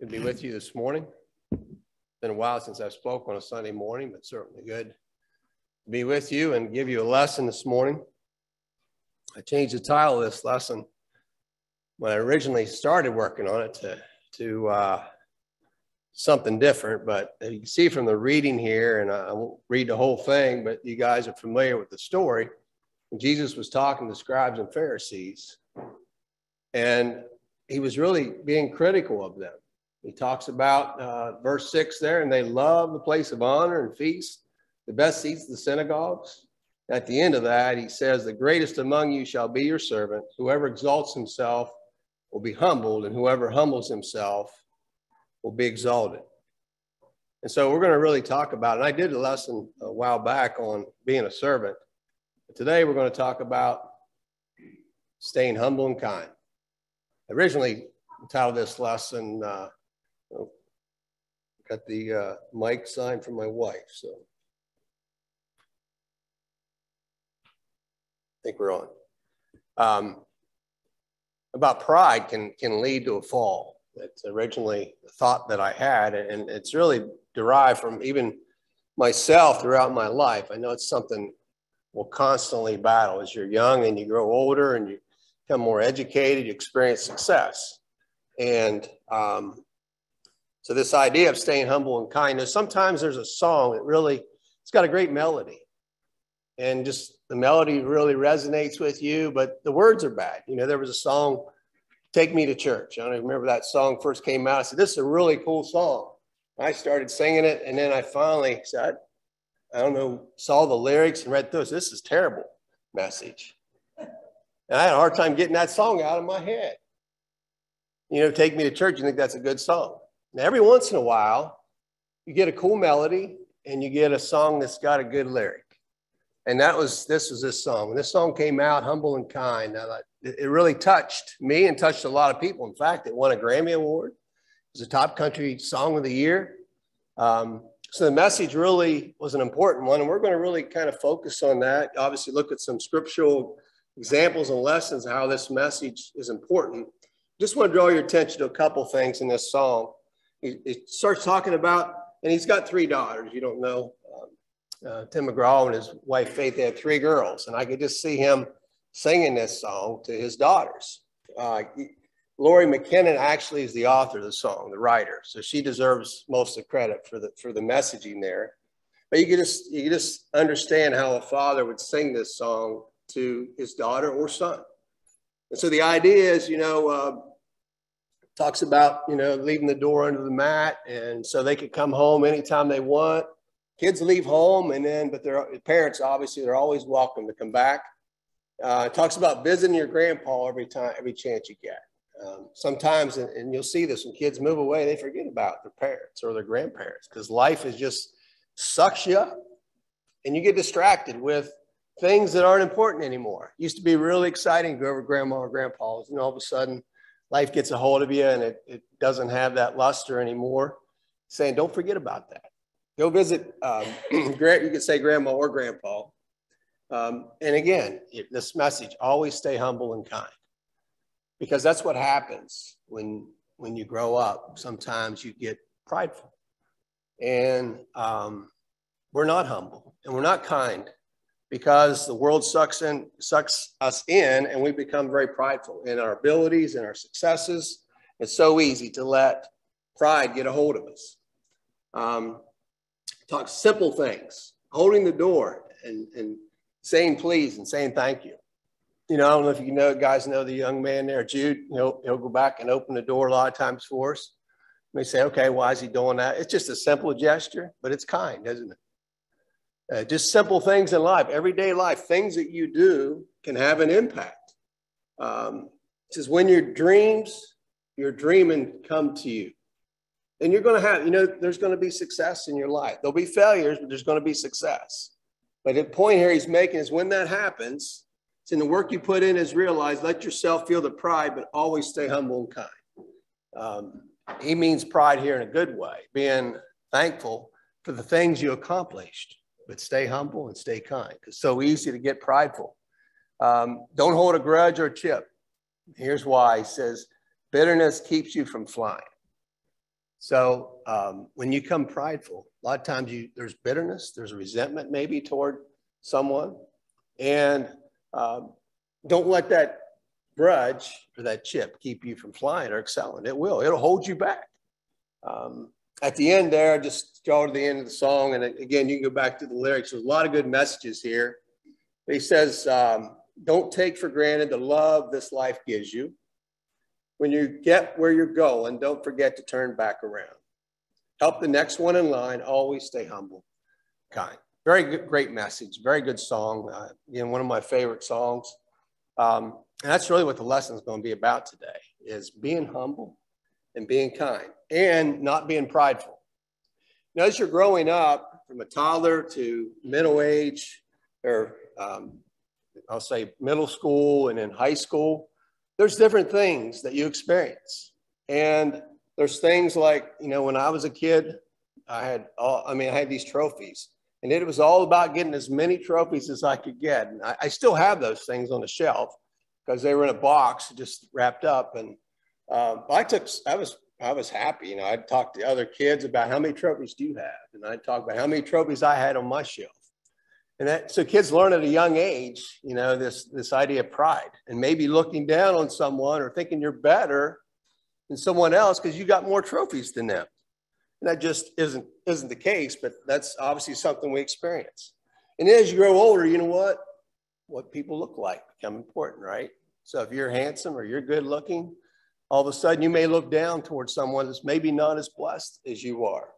To be with you this morning. It's been a while since I've spoke on a Sunday morning, but certainly good to be with you and give you a lesson this morning. I changed the title of this lesson when I originally started working on it to, to uh, something different. But you can see from the reading here, and I won't read the whole thing, but you guys are familiar with the story. Jesus was talking to scribes and Pharisees, and he was really being critical of them. He talks about uh, verse six there, and they love the place of honor and feast, the best seats of the synagogues. At the end of that, he says, The greatest among you shall be your servant. Whoever exalts himself will be humbled, and whoever humbles himself will be exalted. And so we're going to really talk about. And I did a lesson a while back on being a servant. But today we're going to talk about staying humble and kind. Originally titled this lesson, uh, got the uh, mic sign from my wife, so I think we're on. Um, about pride can can lead to a fall. That's originally the thought that I had, and it's really derived from even myself throughout my life. I know it's something we'll constantly battle as you're young and you grow older and you become more educated, you experience success. And um, so this idea of staying humble and kindness, sometimes there's a song that really, it's got a great melody. And just the melody really resonates with you, but the words are bad. You know, there was a song, Take Me to Church. I don't remember that song first came out. I said, This is a really cool song. I started singing it, and then I finally said, I don't know, saw the lyrics and read. So this is terrible message. And I had a hard time getting that song out of my head. You know, take me to church. You think that's a good song. Now, every once in a while, you get a cool melody and you get a song that's got a good lyric. And that was, this was this song. When this song came out, Humble and Kind, it really touched me and touched a lot of people. In fact, it won a Grammy Award. It was a top country song of the year. Um, so the message really was an important one, and we're going to really kind of focus on that. Obviously, look at some scriptural examples and lessons of how this message is important. Just want to draw your attention to a couple things in this song. He, he starts talking about, and he's got three daughters. You don't know um, uh, Tim McGraw and his wife Faith. They had three girls, and I could just see him singing this song to his daughters. Uh, Lori McKenna actually is the author of the song, the writer, so she deserves most of the credit for the for the messaging there. But you can just you can just understand how a father would sing this song to his daughter or son. And so the idea is, you know, uh, talks about you know leaving the door under the mat, and so they could come home anytime they want. Kids leave home, and then but their parents obviously they're always welcome to come back. Uh, it talks about visiting your grandpa every time, every chance you get. Um, sometimes, and you'll see this when kids move away, they forget about their parents or their grandparents because life is just sucks you up and you get distracted with things that aren't important anymore. Used to be really exciting to go over grandma or grandpa's, and all of a sudden life gets a hold of you and it, it doesn't have that luster anymore. Saying, don't forget about that. Go visit, um, you could say grandma or grandpa. Um, and again, this message always stay humble and kind because that's what happens when when you grow up. Sometimes you get prideful, and um, we're not humble and we're not kind because the world sucks in sucks us in, and we become very prideful in our abilities and our successes. It's so easy to let pride get a hold of us. Um, talk simple things, holding the door and, and saying please and saying thank you you know, I don't know if you know, guys know the young man there, Jude. He'll, he'll go back and open the door a lot of times for us. We say, okay, why is he doing that? It's just a simple gesture, but it's kind, isn't it? Uh, just simple things in life, everyday life, things that you do can have an impact. Um, it says, when your dreams, your dreaming come to you. And you're going to have, you know, there's going to be success in your life. There'll be failures, but there's going to be success. But the point here he's making is when that happens, in the work you put in is realized, let yourself feel the pride, but always stay humble and kind. Um, he means pride here in a good way, being thankful for the things you accomplished, but stay humble and stay kind. It's so easy to get prideful. Um, don't hold a grudge or a chip. Here's why he says bitterness keeps you from flying. So um, when you come prideful, a lot of times you there's bitterness, there's resentment maybe toward someone, and um, don't let that grudge or that chip keep you from flying or excelling. It will. It'll hold you back. Um, at the end there, just go to the end of the song, and again, you can go back to the lyrics. There's a lot of good messages here. But he says, um, "Don't take for granted the love this life gives you. When you get where you're going, don't forget to turn back around. Help the next one in line. Always stay humble, kind." Very good, great message. Very good song. Uh, again, one of my favorite songs. Um, and that's really what the lesson is going to be about today: is being humble and being kind and not being prideful. Now, as you're growing up from a toddler to middle age, or um, I'll say middle school and in high school, there's different things that you experience. And there's things like, you know, when I was a kid, I had all, I mean, I had these trophies and it was all about getting as many trophies as I could get. And I, I still have those things on the shelf because they were in a box just wrapped up. And um, I took, I was, I was happy. You know, I'd talk to other kids about how many trophies do you have, and I'd talk about how many trophies I had on my shelf. And that, so kids learn at a young age, you know, this this idea of pride, and maybe looking down on someone or thinking you're better than someone else because you got more trophies than them. And that just isn't isn't the case, but that's obviously something we experience. And as you grow older, you know what? What people look like become important, right? So if you're handsome or you're good looking, all of a sudden you may look down towards someone that's maybe not as blessed as you are.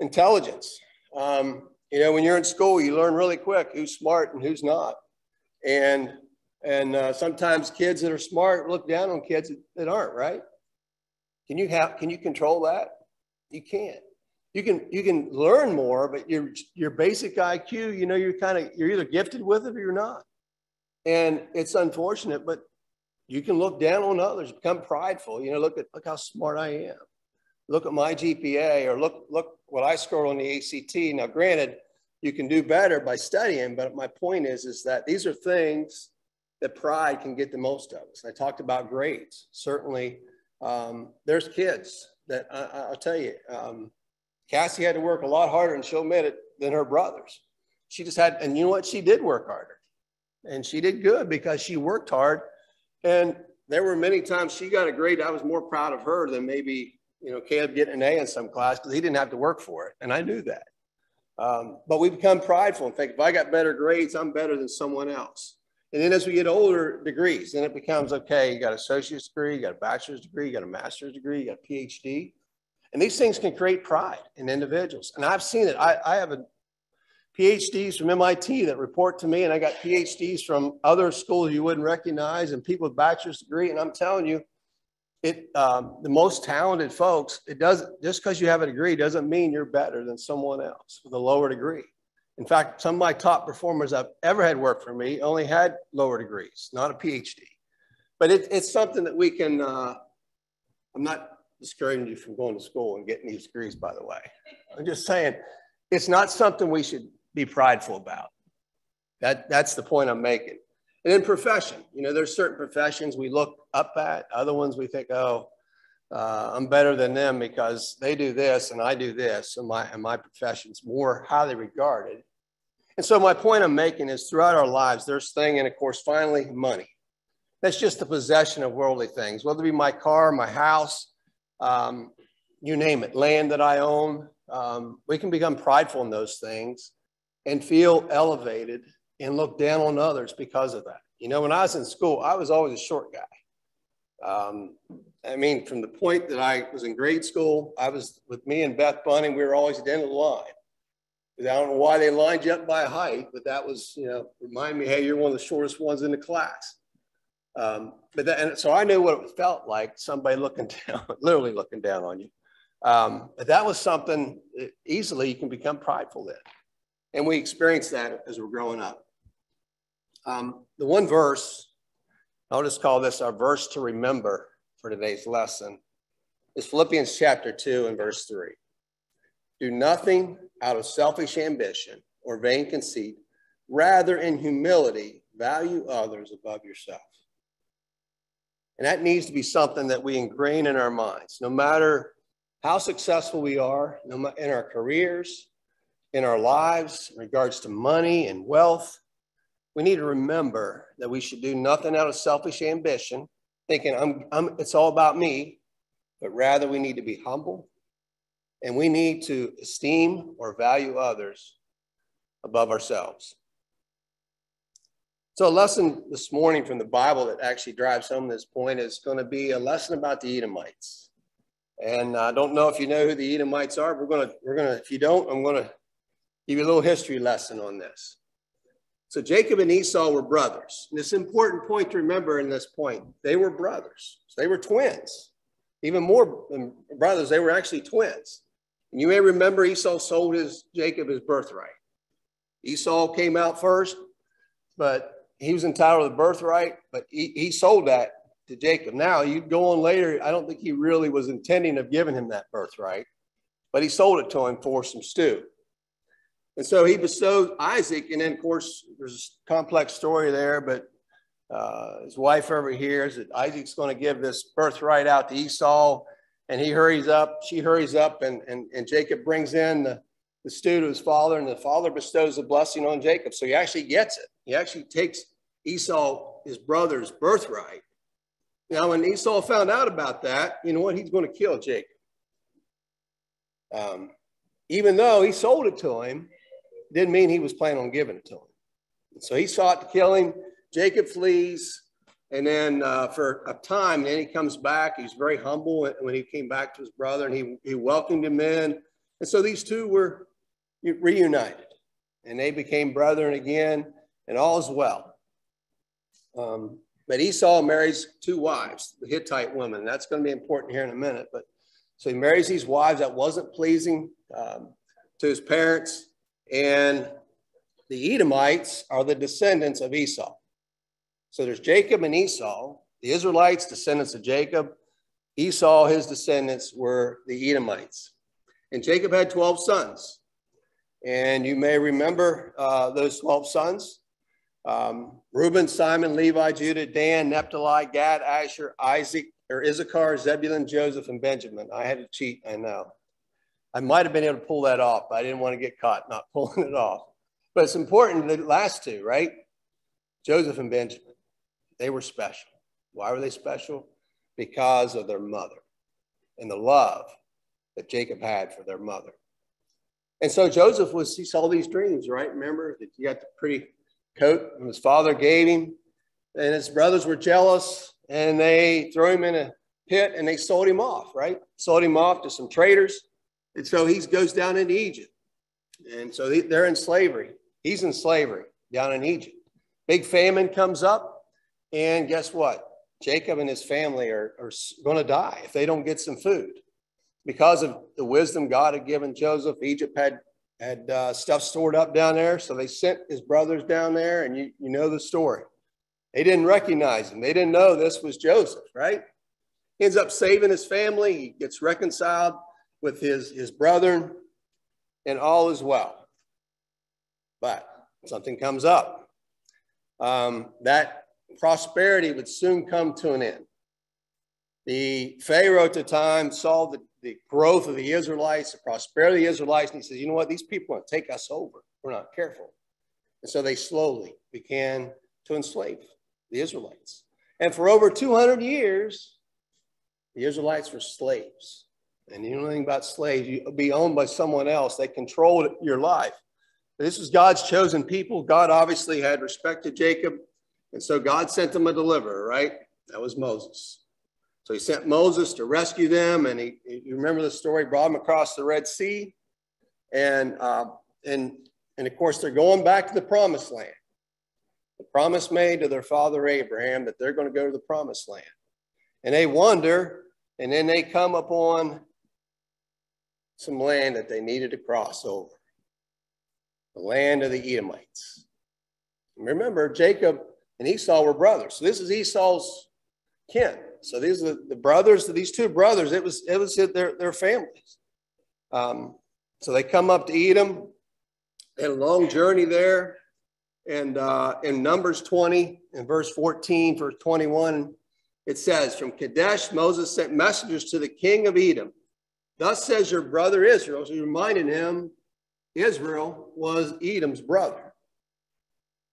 Intelligence. Um, you know, when you're in school, you learn really quick who's smart and who's not. And and uh, sometimes kids that are smart look down on kids that aren't, right? Can you have can you control that? You can't. You can you can learn more, but your your basic IQ, you know, you're kind of you're either gifted with it or you're not. And it's unfortunate, but you can look down on others, become prideful. You know, look at look how smart I am. Look at my GPA, or look look what I scored on the ACT. Now, granted, you can do better by studying, but my point is is that these are things that pride can get the most of us. I talked about grades. Certainly, um, there's kids that I, will tell you, um, Cassie had to work a lot harder, and she'll admit it, than her brothers. She just had, and you know what? She did work harder, and she did good because she worked hard and there were many times she got a grade. I was more proud of her than maybe, you know, Caleb getting an A in some class because he didn't have to work for it. And I knew that. Um, but we become prideful and think if I got better grades, I'm better than someone else. And then as we get older degrees, then it becomes okay, you got an associate's degree, you got a bachelor's degree, you got a master's degree, you got a PhD. And these things can create pride in individuals. And I've seen it. I, I have a PhDs from MIT that report to me, and I got PhDs from other schools you wouldn't recognize, and people with bachelor's degree. And I'm telling you, it um, the most talented folks. It doesn't just because you have a degree doesn't mean you're better than someone else with a lower degree. In fact, some of my top performers I've ever had work for me only had lower degrees, not a PhD. But it, it's something that we can. Uh, I'm not discouraging you from going to school and getting these degrees, by the way. I'm just saying it's not something we should be prideful about. That, that's the point I'm making. And in profession, you know, there's certain professions we look up at, other ones we think, oh, uh, I'm better than them because they do this and I do this, and my, and my profession's more highly regarded. And so my point I'm making is throughout our lives, there's thing, and of course, finally, money. That's just the possession of worldly things, whether it be my car, my house, um, you name it, land that I own. Um, we can become prideful in those things and feel elevated and look down on others because of that. You know, when I was in school, I was always a short guy. Um, I mean, from the point that I was in grade school, I was with me and Beth Bunny, we were always at the end of the line. I don't know why they lined you up by height, but that was, you know, remind me, hey, you're one of the shortest ones in the class. Um, but that, and so I knew what it felt like, somebody looking down, literally looking down on you. Um, but that was something easily you can become prideful in. And we experience that as we're growing up. Um, the one verse, I'll just call this our verse to remember for today's lesson, is Philippians chapter 2 and verse 3. Do nothing out of selfish ambition or vain conceit, rather, in humility, value others above yourself. And that needs to be something that we ingrain in our minds, no matter how successful we are no in our careers, in our lives, in regards to money and wealth, we need to remember that we should do nothing out of selfish ambition, thinking I'm, I'm, it's all about me, but rather we need to be humble and we need to esteem or value others above ourselves. So, a lesson this morning from the Bible that actually drives home this point is going to be a lesson about the Edomites. And I don't know if you know who the Edomites are. We're going to, we're going to, if you don't, I'm going to give you a little history lesson on this. So Jacob and Esau were brothers. And important point to remember in this point. They were brothers. So they were twins. Even more than brothers, they were actually twins. And you may remember Esau sold his Jacob his birthright. Esau came out first, but he was entitled to the birthright, but he, he sold that to Jacob. Now you go on later, I don't think he really was intending of giving him that birthright, but he sold it to him for some stew. And so he bestowed Isaac, and then of course there's a complex story there, but uh, his wife overhears that Isaac's going to give this birthright out to Esau, and he hurries up, she hurries up, and, and, and Jacob brings in the, the stew to his father, and the father bestows a blessing on Jacob. So he actually gets it. He actually takes Esau, his brother's birthright. Now, when Esau found out about that, you know what? He's going to kill Jacob. Um, even though he sold it to him, didn't mean he was planning on giving it to him. So he sought to kill him. Jacob flees. And then uh, for a time, then he comes back. He's very humble when he came back to his brother and he, he welcomed him in. And so these two were reunited and they became brethren again, and all is well. Um, but Esau marries two wives, the Hittite women. That's going to be important here in a minute. But so he marries these wives that wasn't pleasing um, to his parents. And the Edomites are the descendants of Esau. So there's Jacob and Esau, the Israelites, descendants of Jacob. Esau, his descendants were the Edomites. And Jacob had 12 sons. And you may remember uh, those 12 sons um, Reuben, Simon, Levi, Judah, Dan, Naphtali, Gad, Asher, Isaac, or Issachar, Zebulun, Joseph, and Benjamin. I had to cheat, I know. I might have been able to pull that off, but I didn't want to get caught not pulling it off. But it's important, the last two, right? Joseph and Benjamin, they were special. Why were they special? Because of their mother and the love that Jacob had for their mother. And so Joseph was, he saw these dreams, right? Remember that he got the pretty coat his father gave him. And his brothers were jealous and they threw him in a pit and they sold him off, right? Sold him off to some traders. And so he goes down into Egypt. And so they're in slavery. He's in slavery down in Egypt. Big famine comes up. And guess what? Jacob and his family are, are going to die if they don't get some food. Because of the wisdom God had given Joseph, Egypt had, had uh, stuff stored up down there. So they sent his brothers down there, and you, you know the story. They didn't recognize him, they didn't know this was Joseph, right? He ends up saving his family, he gets reconciled with his, his brethren, and all is well. But something comes up. Um, that prosperity would soon come to an end. The Pharaoh at the time saw the, the growth of the Israelites, the prosperity of the Israelites, and he says, you know what, these people want to take us over. We're not careful. And so they slowly began to enslave the Israelites. And for over 200 years, the Israelites were slaves. And you know anything about slaves, you be owned by someone else. They controlled your life. This was God's chosen people. God obviously had respect to Jacob. And so God sent them a deliverer, right? That was Moses. So he sent Moses to rescue them. And he, you remember the story, brought them across the Red Sea. And, uh, and, and of course, they're going back to the promised land. The promise made to their father Abraham that they're going to go to the promised land. And they wander, and then they come upon some land that they needed to cross over the land of the Edomites. Remember, Jacob and Esau were brothers. So this is Esau's kin. So these are the brothers, these two brothers, it was, it was their, their families. Um, so they come up to Edom. They had a long journey there. And uh, in Numbers 20, in verse 14, verse 21, it says, From Kadesh, Moses sent messengers to the king of Edom Thus says your brother Israel. So he reminded him Israel was Edom's brother.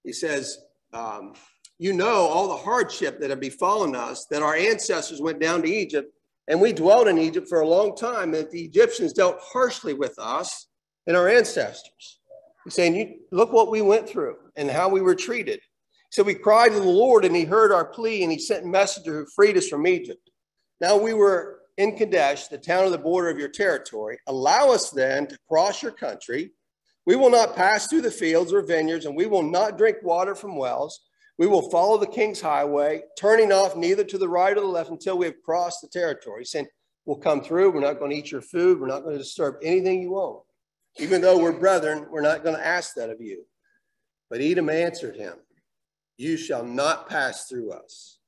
He says, um, You know all the hardship that have befallen us, that our ancestors went down to Egypt, and we dwelt in Egypt for a long time, that the Egyptians dealt harshly with us and our ancestors. He's saying, you, Look what we went through and how we were treated. So we cried to the Lord, and he heard our plea, and he sent a messenger who freed us from Egypt. Now we were in Kadesh, the town of the border of your territory. Allow us then to cross your country. We will not pass through the fields or vineyards, and we will not drink water from wells. We will follow the king's highway, turning off neither to the right or the left until we have crossed the territory. Saying, We'll come through. We're not going to eat your food. We're not going to disturb anything you own. Even though we're brethren, we're not going to ask that of you. But Edom answered him, You shall not pass through us,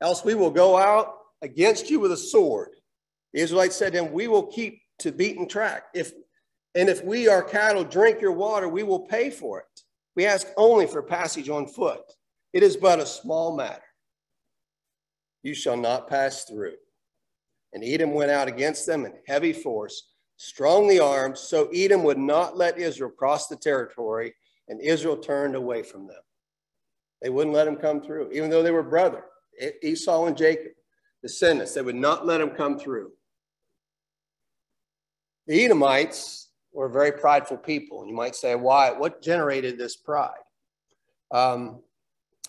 else we will go out against you with a sword the Israelites said to him, We will keep to beaten track. If and if we, our cattle, drink your water, we will pay for it. We ask only for passage on foot. It is but a small matter. You shall not pass through. And Edom went out against them in heavy force, strongly armed, so Edom would not let Israel cross the territory, and Israel turned away from them. They wouldn't let him come through, even though they were brother, Esau and Jacob, descendants. They would not let him come through. The Edomites were very prideful people. You might say, why? What generated this pride? Um,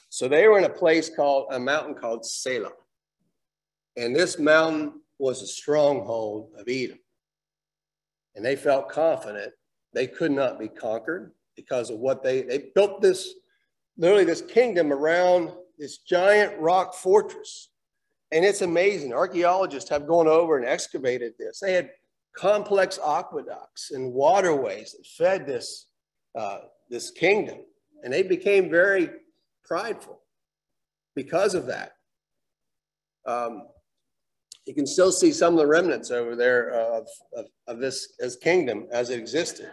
so they were in a place called, a mountain called Selah. And this mountain was a stronghold of Edom. And they felt confident they could not be conquered because of what they, they built this, literally this kingdom around this giant rock fortress. And it's amazing. Archaeologists have gone over and excavated this. They had complex aqueducts and waterways that fed this, uh, this kingdom. And they became very prideful because of that. Um, you can still see some of the remnants over there of, of, of this as kingdom as it existed.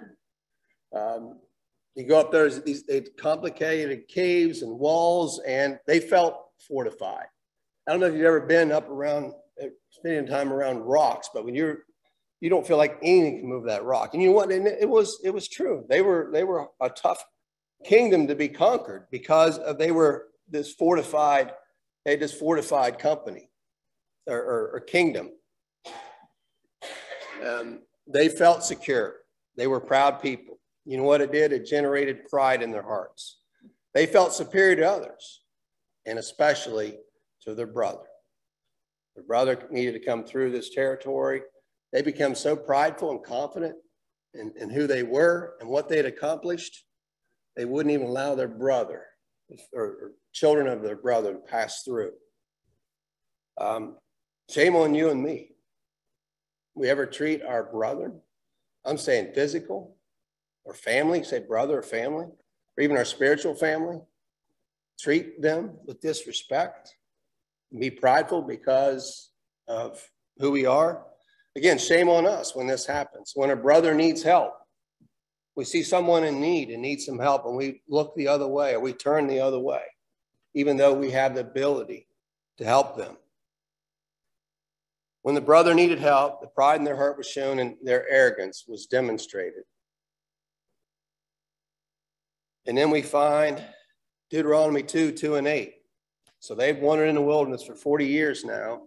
Um, you go up there, these they complicated caves and walls, and they felt fortified. I don't know if you've ever been up around, spending time around rocks, but when you're you don't feel like anything can move that rock. And you know what? And it was it was true. They were they were a tough kingdom to be conquered because of, they were this fortified, they this fortified company or, or, or kingdom. Um, they felt secure. They were proud people. You know what it did? It generated pride in their hearts. They felt superior to others, and especially to their brother. Their brother needed to come through this territory they become so prideful and confident in, in who they were and what they had accomplished, they wouldn't even allow their brother or, or children of their brother to pass through. Um, shame on you and me. We ever treat our brother, I'm saying physical or family, say brother or family, or even our spiritual family, treat them with disrespect, be prideful because of who we are. Again, shame on us when this happens. When a brother needs help, we see someone in need and needs some help, and we look the other way or we turn the other way, even though we have the ability to help them. When the brother needed help, the pride in their heart was shown and their arrogance was demonstrated. And then we find Deuteronomy 2 2 and 8. So they've wandered in the wilderness for 40 years now.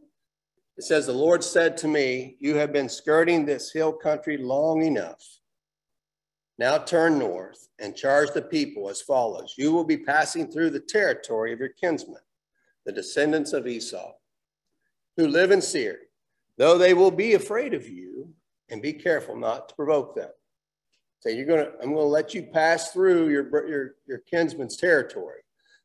It says, The Lord said to me, You have been skirting this hill country long enough. Now turn north and charge the people as follows You will be passing through the territory of your kinsmen, the descendants of Esau, who live in Seir, though they will be afraid of you, and be careful not to provoke them. Say, so you're gonna, I'm gonna let you pass through your, your, your kinsman's territory.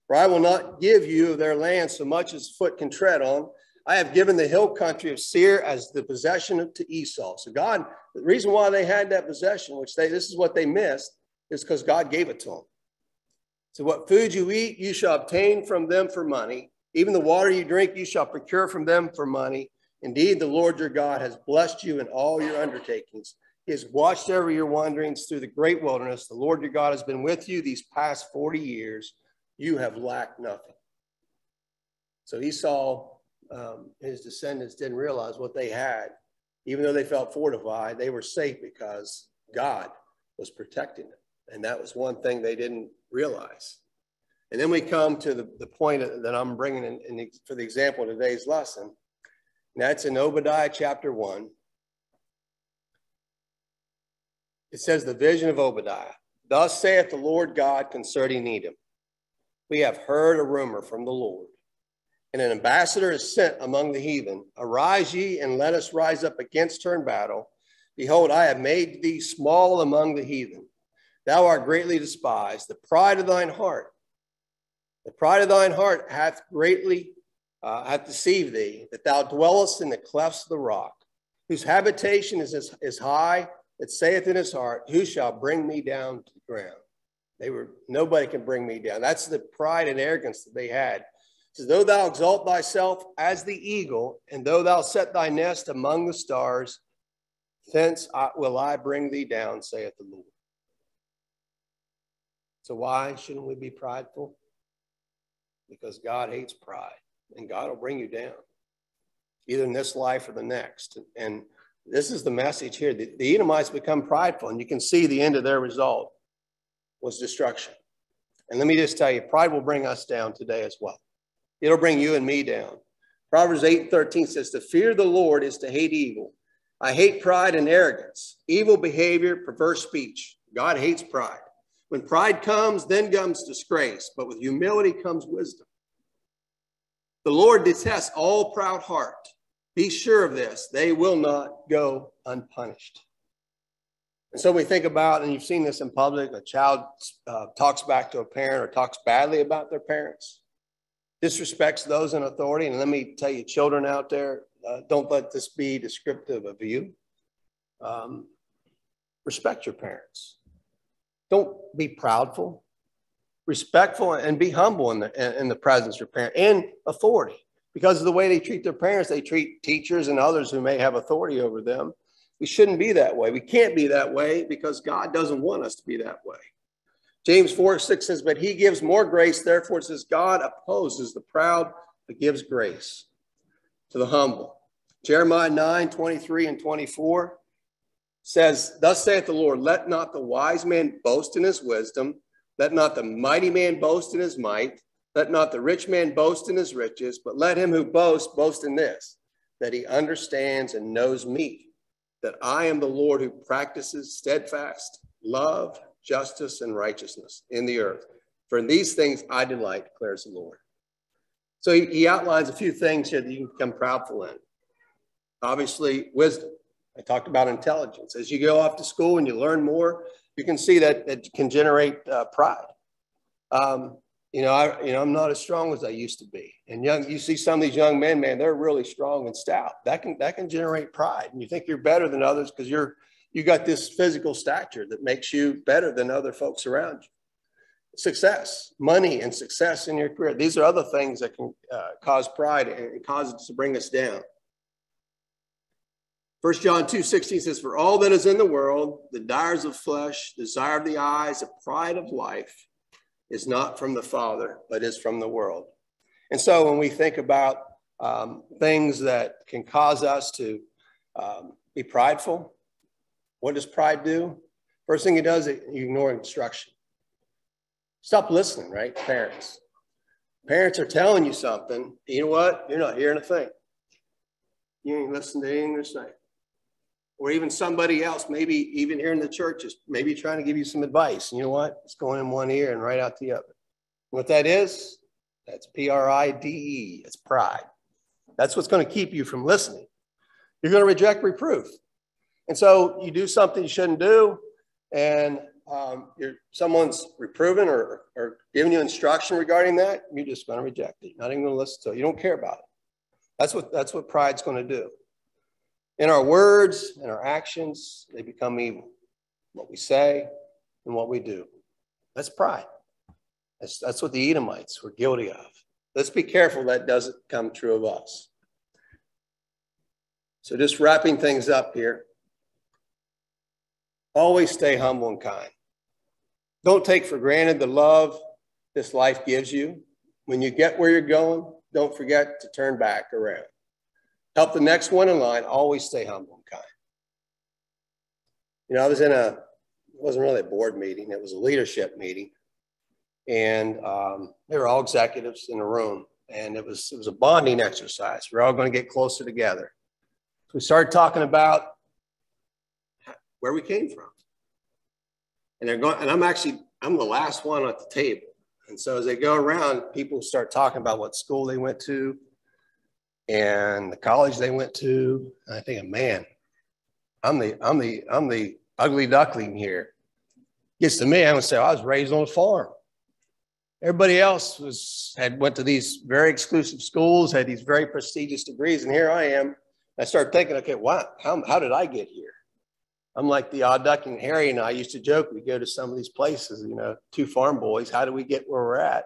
For I will not give you their land so much as foot can tread on, I have given the hill country of Seir as the possession to Esau. So God, the reason why they had that possession, which they this is what they missed, is because God gave it to them. So what food you eat, you shall obtain from them for money. Even the water you drink, you shall procure from them for money. Indeed, the Lord your God has blessed you in all your undertakings. He has watched over your wanderings through the great wilderness. The Lord your God has been with you these past 40 years. You have lacked nothing. So Esau um, his descendants didn't realize what they had even though they felt fortified, they were safe because God was protecting them. And that was one thing they didn't realize. And then we come to the, the point that I'm bringing in, in for the example of today's lesson. And that's in Obadiah chapter 1. It says, The vision of Obadiah. Thus saith the Lord God concerning Edom We have heard a rumor from the Lord, and an ambassador is sent among the heathen. Arise ye, and let us rise up against her in battle. Behold, I have made thee small among the heathen. Thou art greatly despised. The pride of thine heart, the pride of thine heart hath greatly uh, hath deceived thee, that thou dwellest in the clefts of the rock, whose habitation is as, as high that saith in his heart, Who shall bring me down to the ground? They were, nobody can bring me down. That's the pride and arrogance that they had. Says, Though thou exalt thyself as the eagle, and though thou set thy nest among the stars, thence will I bring thee down, saith the Lord. So why shouldn't we be prideful? Because God hates pride, and God will bring you down, either in this life or the next. And this is the message here. The, the Edomites become prideful, and you can see the end of their result was destruction. And let me just tell you, pride will bring us down today as well. It'll bring you and me down. Proverbs 8 13 says, To fear the Lord is to hate evil. I hate pride and arrogance, evil behavior, perverse speech. God hates pride. When pride comes, then comes disgrace, but with humility comes wisdom. The Lord detests all proud heart be sure of this, they will not go unpunished. And so we think about, and you've seen this in public, a child uh, talks back to a parent or talks badly about their parents, disrespects those in authority. And let me tell you, children out there, uh, don't let this be descriptive of you. Um, respect your parents. Don't be proudful. Respectful and be humble in the, in the presence of your parents and authority because of the way they treat their parents, they treat teachers and others who may have authority over them. We shouldn't be that way. We can't be that way because God doesn't want us to be that way. James 4 6 says, But he gives more grace. Therefore, it says, God opposes the proud, but gives grace to the humble. Jeremiah 9 23 and 24 says, Thus saith the Lord, let not the wise man boast in his wisdom, let not the mighty man boast in his might let not the rich man boast in his riches, but let him who boasts boast in this, that he understands and knows me, that I am the Lord who practices steadfast love, justice, and righteousness in the earth. For in these things I delight, declares the Lord. So he, he outlines a few things here that you can become proudful in. Obviously, wisdom. I talked about intelligence. As you go off to school and you learn more, you can see that it can generate uh, pride. Um, you know, I, you know, I'm not as strong as I used to be. And young, you see some of these young men, man, they're really strong and stout. That can that can generate pride, and you think you're better than others because you're you got this physical stature that makes you better than other folks around you. Success, money, and success in your career. These are other things that can uh, cause pride and cause to bring us down. First John 2 16 says, For all that is in the world, the desires of flesh, desire of the eyes, the pride of life is not from the Father, but is from the world. And so when we think about um, things that can cause us to um, be prideful, what does pride do? First thing it does, it, ignore instruction. Stop listening, right? Parents. Parents are telling you something. You know what? You're not hearing a thing. You ain't listening to anything they're saying or even somebody else, maybe even here in the church, is maybe trying to give you some advice. And you know what? It's going in one ear and right out the other. What that is, that's P R I D E. It's pride. That's what's going to keep you from listening. You're going to reject reproof. And so you do something you shouldn't do, and um, someone's reproving or, or giving you instruction regarding that, you're just going to reject it. You're not even going to listen to it. You don't care about it. That's what, that's what pride's going to do. In our words and our actions, they become evil. What we say and what we do. That's pride. That's, that's what the Edomites were guilty of. Let's be careful that doesn't come true of us. So, just wrapping things up here, always stay humble and kind. Don't take for granted the love this life gives you. When you get where you're going, don't forget to turn back around. help the next one in line, always stay humble and kind. You know, I was in a, it wasn't really a board meeting, it was a leadership meeting. And um, they were all executives in the room. And it was, it was a bonding exercise. We're all going to get closer together. We started talking about where we came from. And they're going, and I'm actually, I'm the last one at the table. And so as they go around, people start talking about what school they went to and the college they went to. And I think, man, I'm the, I'm the, I'm the ugly duckling here. Gets to me, I would say, I was raised on a farm. Everybody else was had went to these very exclusive schools, had these very prestigious degrees, and here I am. I started thinking, okay, why? How, how did I get here? I'm like the odd duck, and Harry and I used to joke. We go to some of these places, you know, two farm boys. How do we get where we're at?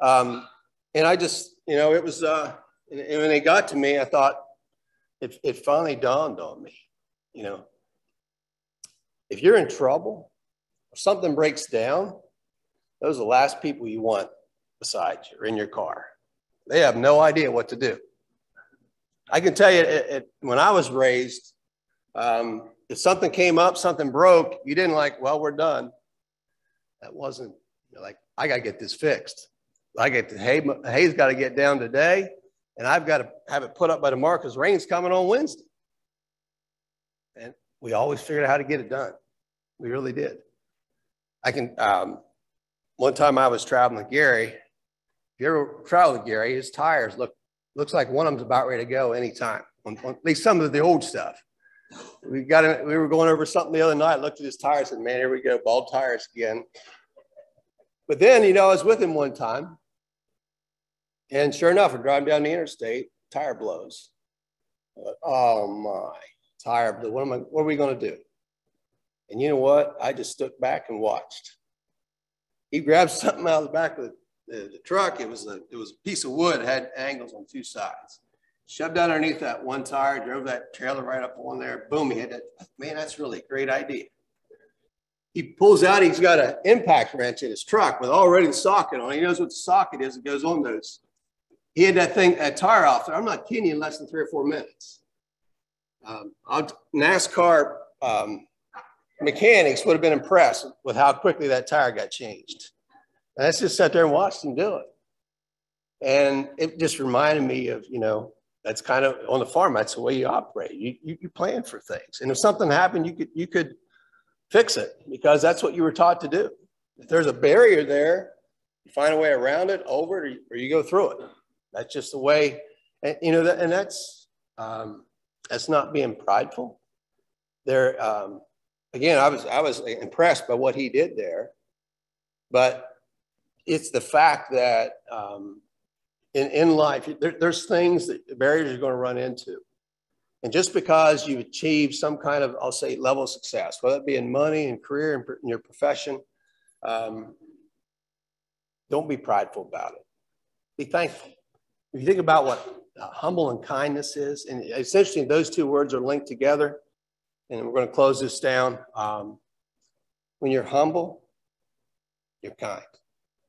Um, and I just, you know, it was. Uh, and, and when they got to me, I thought it, it finally dawned on me. You know, if you're in trouble or something breaks down, those are the last people you want beside you or in your car. They have no idea what to do. I can tell you, it, it, when I was raised, um, if something came up, something broke, you didn't like, well, we're done. That wasn't like, I got to get this fixed. I get the hay, hay's got to get down today, and I've got to have it put up by tomorrow because rain's coming on Wednesday. And we always figured out how to get it done. We really did. I can, um, one time I was traveling with Gary. If you ever travel with Gary, his tires look looks like one of them's about ready to go anytime. On, on, at least some of the old stuff. We got in, we were going over something the other night. Looked at his tires and man, here we go, bald tires again. But then, you know, I was with him one time, and sure enough, we're driving down the interstate. Tire blows. Thought, oh my, tire blew. What am I? What are we going to do? And you know what? I just stood back and watched he grabbed something out of the back of the, the, the truck. It was a it was a piece of wood, had angles on two sides. Shoved underneath that one tire, drove that trailer right up on there. Boom! He hit it. Man, that's really a great idea. He pulls out. He's got an impact wrench in his truck with already the socket on. He knows what the socket is. It goes on those. He had that thing, that tire off there. I'm not kidding you. In less than three or four minutes. Um, NASCAR um, mechanics would have been impressed with how quickly that tire got changed. And I just sat there and watched him do it. And it just reminded me of, you know, that's kind of on the farm, that's the way you operate. You, you, you plan for things. And if something happened, you could, you could fix it because that's what you were taught to do. If there's a barrier there, you find a way around it, over it, or you go through it. That's just the way, and, you know, that, and that's, um, that's not being prideful. There, um, again, I was I was impressed by what he did there, but it's the fact that um, in in life there, there's things that barriers you're going to run into, and just because you achieve some kind of I'll say level of success, whether it be in money and career and in your profession, um, don't be prideful about it. Be thankful. If you think about what uh, humble and kindness is, and essentially those two words are linked together and we're going to close this down. Um, when you're humble, you're kind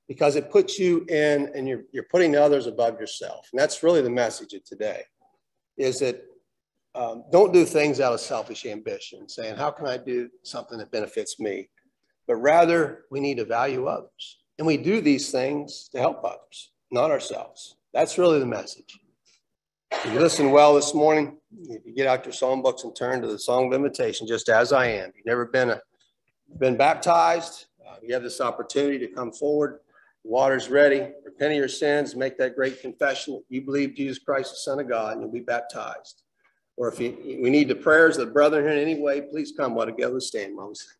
because it puts you in and you're, you're putting others above yourself. And that's really the message of today is that um, don't do things out of selfish ambition, saying, how can I do something that benefits me? But rather, we need to value others. And we do these things to help others, not ourselves. That's really the message. If you listen well this morning, if you get out your song books and turn to the song of invitation, just as I am. You've never been a, been baptized. Uh, you have this opportunity to come forward. Water's ready. Repent of your sins. Make that great confession that you believe Jesus Christ, the Son of God, and you'll be baptized. Or if you, we need the prayers of the brethren in any way, please come while together stand, Moses.